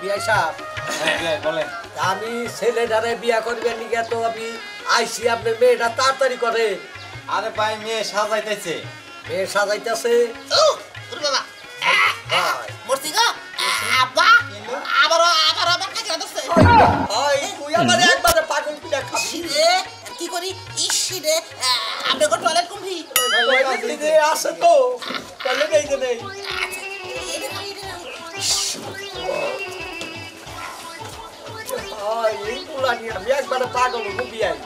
বিয়া সাহেব হ্যাঁ, বলেন আমি ছেলেটারে বিয়া করবেন নিকে তো আমি আইসি আপনার মেয়েটা তাড়াতাড়ি করে আরে ভাই মেয়ে সাজাইতেছে মেয়ে সাজাইতেছে ওরে বাবা হয়। মরছি গো আব্বা আবারও আবার আবার কাছে এই পোলা নিয়ে আমি একবারে পাগল হব বিয়াই।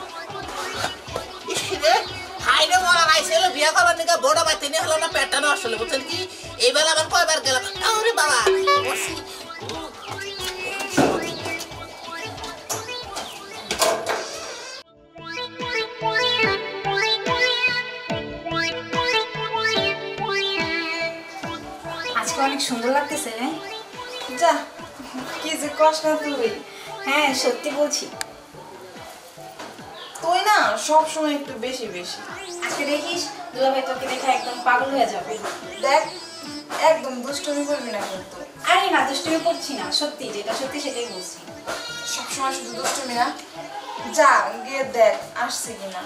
হাইরে মরা গাইছিল বিয়া করার নিকা বড় ভাই তিনি হলো না পেটটা নষ্ট হলো বুঝছেন কি? এইবার আবার কয়বার গেল? আরে বাবা আজকে অনেক সুন্দর লাগতেছে যা কি যে কষ্ট তুই। হ্যাঁ সত্যি বলছি। তুই না সব সময় একটু বেশি বেশি। আজকে দেখিস দুলাভাই তোকে দেখে একদম পাগল হয়ে যাবে। দেখ একদম দুষ্টুমি করবি না কিন্তু। আরে না দুষ্টুমি করছি না সত্যি যেটা সত্যি সেটাই বলছি। সব সময় শুধু দুষ্টুমি না। যা গিয়ে দেখ আসছে কিনা।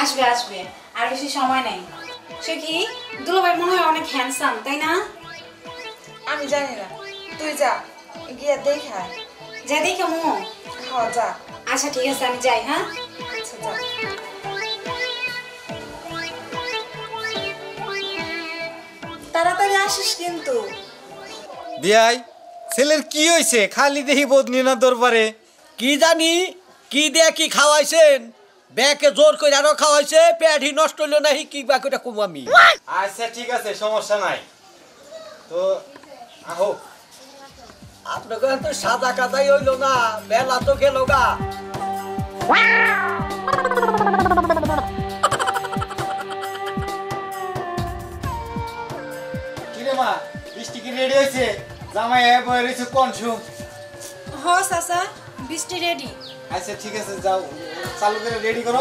আসবে আসবে আর বেশি সময় নেই। সে কি? দুলাভাই মনে হয় অনেক হ্যান্ডসাম তাই না? আমি জানি না। তুই যা গিয়ে দেখে আয়। যা দেখে মো হ্যাঁ যা। আচ্ছা ঠিক আছে আমি যাই হ্যাঁ? আচ্ছা যা। তাড়াতাড়ি আসিস কিন্তু। বিয়াই ছেলের কি হয়েছে খালি দেখি বদনি না দরবারে। কি জানি কি দিয়ে কি খাওয়াইছেন? ব্যাকে জোর করে আরও খাওয়াইছে পেটি নষ্ট হইল নাহি কি বা করে কম আমি? আচ্ছা ঠিক আছে সমস্যা নাই। তো আহো। আপনাকে তো সাদা কাদাই হইল না বেলা তো গেল গা। কিরে মা বৃষ্টি কি রেডি হয়েছে? জামাই এ বয়ে রয়েছে কনসুম হ চাচা বৃষ্টি রেডি আচ্ছা ঠিক আছে যাও। চালু করে রেডি করো।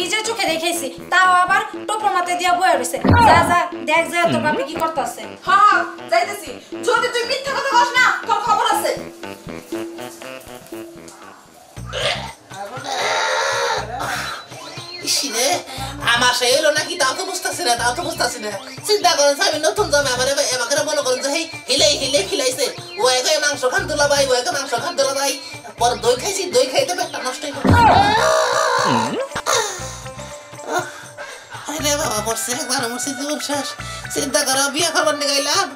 নিজের চোখে দেখেছি তাও আবার টোপর মাথা দিয়া বয়ে রয়েছে যা যা দেখ যা তোর বাপে কি করতেছে। হ্যাঁ যাইতেছি। যদি তুই মিথ্যা কথা বস না তোর খবর আছে। আমার সে এলো নাকি? তাও তো বুঝতেছি না তাও তো বুঝতেছি না। চিন্তা করেন আমি নতুন জমে আমার এবার মনে করেন যে হেই হিলে হিলে খিলাইছে। ও একে মাংস খান তোলা ভাই ও একে মাংস খান তোলা ভাই পরে দই খাইছি মরছে একবার মরছে জীবন শেষ। চিন্তা করো, বিয়ে খাবার নিয়ে গেলাম।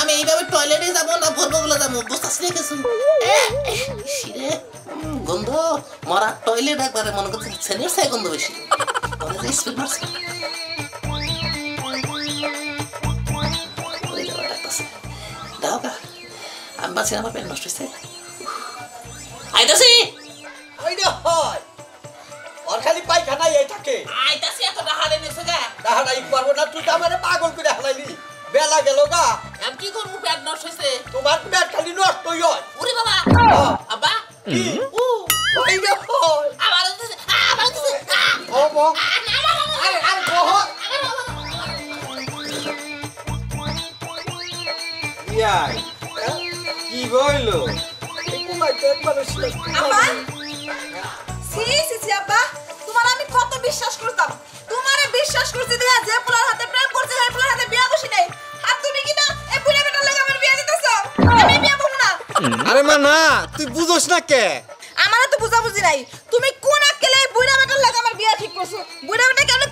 আমি এইভাবে টয়লেটে যাব না ভরবো গুলো যাব, বুঝতেছি না কিছু। গন্ধ, মরা টয়লেট একবারে মনে করছে ছেলের চাই গন্ধ বেশি। স্পিড মারছে। আমি বাঁচি আমার পেট নষ্ট হয়েছে আইতাছি! ওই হয়। খালি পায়খানা এই থাকে আইতাছি এত ডাহারে নিছে গা দাহানাই পারব না তুই তো আমার পাগল করে হালাইলি। বেলা গেল গা। আমি কি করব পেট নষ্ট হয়েছে তোমার পেট খালি নষ্টই হয়। উরে বাবা! হ্যাঁ। আব্বা! কি? উ! ওই যে আবার আবার ও আরে আরে বহ কি একবারে আব্বা! সি সি বিশ্বাস করতাম। তোমারে বিশ্বাস করছি দিয়া যে পোলার হাতে প্রেম করছে সেই পোলার হাতে বিয়া বসি নাই। আর তুমি কি না এই বুড়া বেটার লাগে আমার বিয়া দিতেছ? আমি বিয়া বলব না। আরে মা না তুই বুঝোস না কে? আমারে তো বুঝা বুঝি নাই। তুমি কোন আক্কেলে এই বুড়া বেটার লাগে আমার বিয়া ঠিক করছ? বুড়া বেটা কেন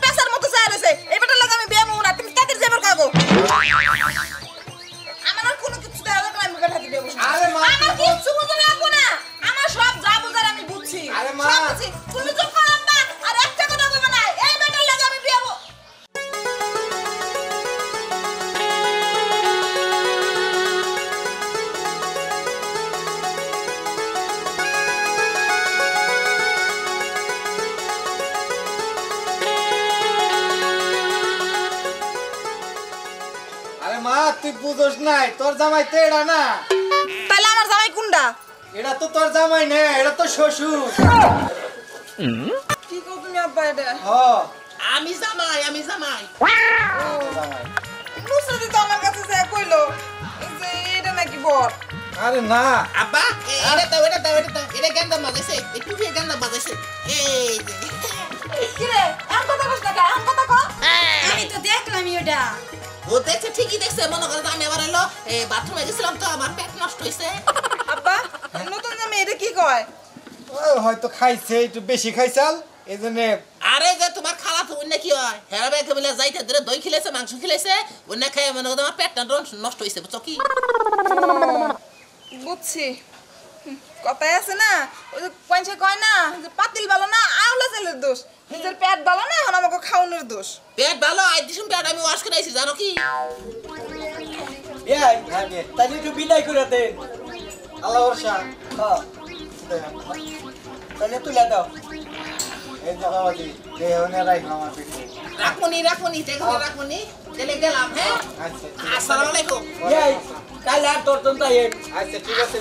বুঝোস নাই তোর জামাই তো এটা না। তাহলে আমার জামাই কোনটা? এটা তো তোর জামাই না এটা তো শ্বশুর। কি কো তুমি আব্বা এটা? হ। আমি জামাই আমি জামাই। জামাই। নুসরাতি তো আমার কাছে যে কইলো যে এটা নাকি বর? আরে না। আব্বা এটা গেন্দা একটু দিয়ে গেন্দা বাজাইছে? এই যে। কি রে আম কথা কস না আম কথা কো আমি তো দেখলামই ওটা। ও দেখছে ঠিকই দেখছে মনে করে আমি আবার এলো বাথরুমে গেছিলাম তো আমার পেট নষ্ট হয়েছে আব্বা নতুন এটা কি কয়? ও হয়তো খাইছে একটু বেশি খাইছাল এই জন্যে আরে যে তোমার খালা তো অন্য কি হয়? হেরা ব্যাগে বলে যাইতে ধরে দই খেলেছে মাংস খেলেছে অন্য খাই মনে করে আমার পেটটা নষ্ট হয়েছে বুঝছ কি? বুঝছি। কথায় আছে না ওই যে কইছে কয় না যে পাতিল ভালো না আওলা ছেলের দোষ। নিজের পেট ভালো না এখন আমাকে খাওয়ানোর দোষ। পেট ভালো আই দিছুম পেট আমি ওয়াশ করে আইছি জানো কি? এই তাহলে একটু বিদায় করে দেন। আল্লাহ বর্ষা হ্যাঁ তাহলে তুলে দাও। এই জামাবাদি দেহ নিয়ে রাখ আমার পিঠে রাখুনি রাখুনি দেখো রাখুনি চলে গেলাম হ্যাঁ? আচ্ছা আসসালামু আলাইকুম। এই কাল আর তোর তাই আচ্ছা ঠিক আছে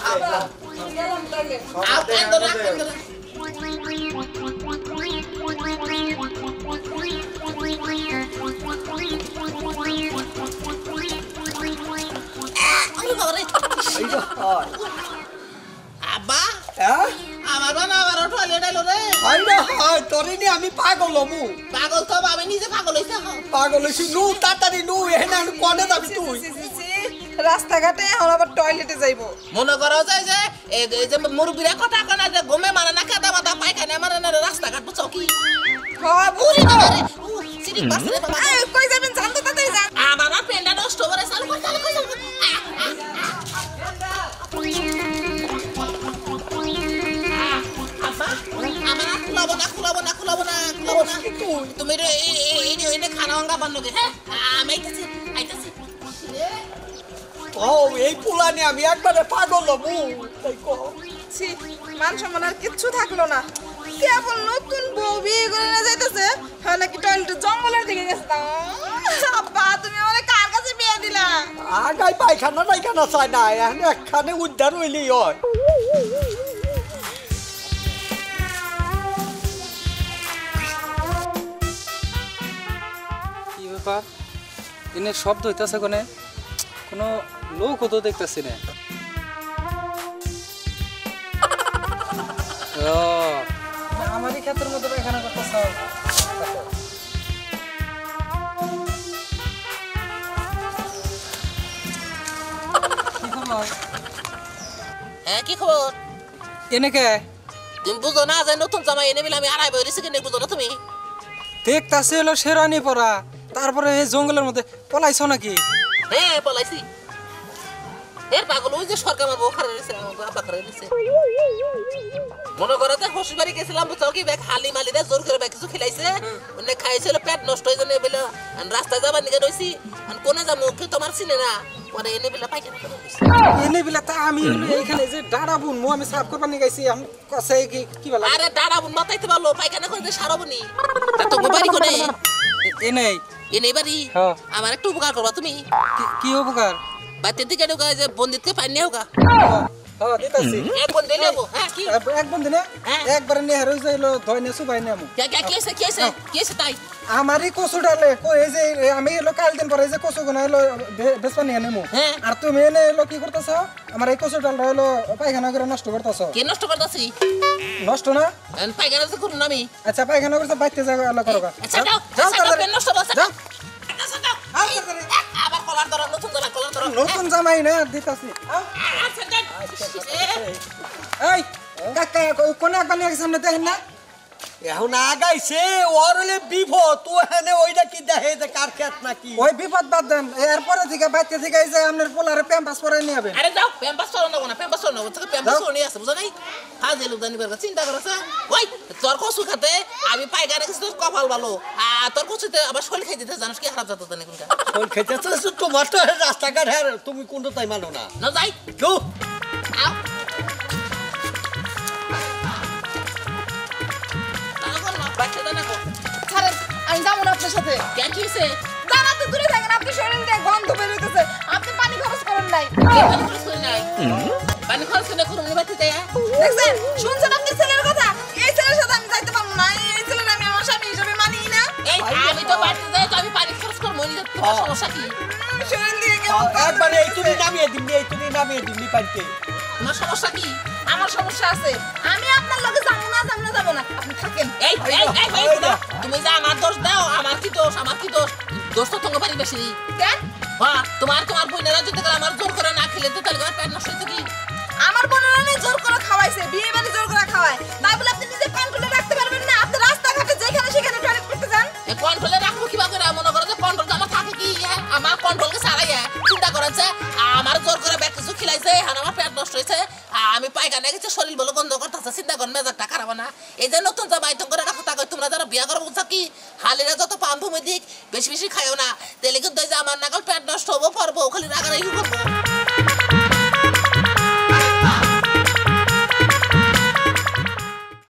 আব্বা আমার বাবা আবার টয়লেট এলো রে হয় না হয় তোরে নিয়ে আমি পাগল মু পাগল তো আমি নিজে পাগল হইছে পাগল হইছি নু তাড়াতাড়ি নু এখানে কনে যাবি তুই রাস্তাঘাটে এখন আবার টয়লেটে যাইবো। মনে করো যায় যে এই যে মুরব্বীরা কথা কনা যে ঘুমে মারে না কাদা মাথা পায়খানা মারে না রাস্তাঘাট বুঝছ কি? হ্যাঁ বুঝি বাবা রে সিরিক বাস রে বাবা। এই, কই যাবেন? জান তো তাড়াতাড়ি যান। আমার পেনটা নষ্ট করে চালু করে চালু করে খুলাবো না খুলাবো না খুলাবো না খুলাবো না। তুমি এই এই এই এই খানা অঙ্গা বান্নগে হ্যাঁ? ও এই পুলানে আমি একবারে পাগল মু তাই কো ছি মান সম্মান আর কিচ্ছু থাকল না। কেবল নতুন বউ বিয়ে করে না যাইতেছে হ্যাঁ নাকি জঙ্গলের দিকে গেছে তা আব্বা তুমি আমারে কার কাছে বিয়ে দিলা? আগাই পায়খানা টাইখানা চাই না এখন একখানে উদ্ধার হইলি হয়। কি ব্যাপার? দিনের শব্দ হইতেছে কোনে? কোনো লোকও তো দেখতেছি না ও, আমারই ক্ষেতের মধ্যে এখানে করতেছ কি খবর হ্যাঁ কি খবর এনে কে তুমি বুঝো না যে নতুন জামাই এনে আমি আড়াই বই রেসে কিনে বুঝো না তুমি দেখতাছি হলো শেরানি পরা তারপরে এই জঙ্গলের মধ্যে পলাইছো নাকি হ্যাঁ পলাইছি এর পাগল ওই যে সরকার আমার বউ খারাপ রয়েছে আমার বাবা খারাপ রয়েছে। মনে করো শ্বশুর বাড়ি গেছিলাম বুঝছ কি? ব্যাগ হালি মালি দেয় জোর করে ব্যাগ কিছু খেলাইছে। অনেক খাইছিল পেট নষ্ট হয়ে জন্য বলে রাস্তায় যাবার নিকে রয়েছি কোনে যাব কেউ তোমার চিনে না? পরে এনে বলে পাইখানা এনে বিলা তা আমি এইখানে যে ডাড়া বুন মু আমি সাফ করবার নিয়ে গেছি আমি কষে কি কি বলা? আরে দাঁড়া বোন মাথাইতে পারল পাইখানা করে দিয়ে সারাবো নি। তা তোমার বাড়ি কোনে? এনে এনে বাড়ি? হ্যাঁ। আমার একটু উপকার করবা তুমি। কি- কি উপকার? বাড়িতে দিকে ঢোকা যে বন্দিতকে পানি নেও গা? দিতাছি এক বন্দি নেব কি? এক বন্ধু নে। একবারে নিয়ে হারই যাইলো ধয় নেছু ভাই নেমু কে কে কি আছে কি আছে? কি আছে তাই? আমারই কচু ডালে কই এই যে এ, আমি এলো কাল দিন পরে যে কচু গুনা এলো বেসপা নিয়ে নেমু। হ্যাঁ। আর তুমি এনে এলো কি করতেছ? আমার এই কচু ডালটা হলো পায়খানা করে নষ্ট করতেছ। কে নষ্ট করতেছি? নষ্ট না? পাইখানা তো করুন আমি। আচ্ছা পায়খানা করতে বাইতে যাও করো যাও। যাও নষ্ট যাও। আচ্ছা, কলার ধরো নতুন ধরা কলার ধরো নতুন জামাই না দিতাছি। আচ্ছা। এ, এই কাকা কই- একবার সামনে দেখেন না? এখন আগাইছে ওর হলে বিপদ। তো এখানে ওইটা কি দেখে যে কার খেত নাকি? ওই বিপদ বাদ দেন এরপরে থেকে বাইতে থেকে এই যে আপনার পোলারে প্যাম্পাস পরে নিয়ে যাবেন। আরে যাও প্যাম্পাস চলো না না প্যাম্পাস চলো না তোকে প্যাম্পাস চলো নিয়ে আসে বুঝো নাই হাজে লোক জানি বেরকা চিন্তা করছে ওই তোর কসু খাতে আমি পাইখানা গেছি তোর কপাল ভালো। আর তোর কসুতে আবার শরীর খাই দিতে জানিস কি খারাপ যাতো জানি কোনটা। খেতে চাচ্ছ, তোমার তো রাস্তাঘাট হ্যাঁ? তুমি কোনটা তাই মানো না? না যাই। কেউ আপনার সাথে কেন কি হয়েছে দাঁড়াতে দূরে থাকেন আপনি শরীর দিয়ে গন্ধ বেরোতেছে আপনি নাই পানি খরচ করি নাই পানি খরচ করে করুন বাড়িতে যায় দেখছেন শুনছেন আপনি ছেলের কথা এই ছেলের সাথে আমি যাইতে পারব না এই ছেলের আমি আমার স্বামী হিসেবে মানি না এই আমি তো বাড়িতে যাই তো আমি পানি খরচ করব নিজের তোমার সমস্যা কি শরীর দিয়ে কেমন এই তুলি নামিয়ে দিবি এই তুলি নামিয়ে দিবি পানিতে তোমার সমস্যা কি আমার সমস্যা আছে আমি আপনার লগে যাব না যাব না যাব না আপনি থাকেন এই এই এই কি দোষ আমার কি দোষ দোষ তো তোমার আমার জোর করে ব্যাগ কিছু খিলাইছে, এখন আমার পেট নষ্ট হয়েছে আমি পায়খানা গেছে, শরীর বলে গন্ধ করতেছে, চিন্তা করেন মেজারটা খারাপ না। এই যে নতুন যা আইটম করে রাখো, তাকে তোমরা যারা বিয়া করব বুঝছ কি, হালিরা যত পাম ভূমি দিক বেশি বেশি খাইও না। তেলে কিন্তু আমার নাগাল পেট নষ্ট হব পরবো খালি রাগারাগি করব।